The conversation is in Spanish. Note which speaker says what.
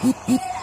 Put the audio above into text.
Speaker 1: hip, hip.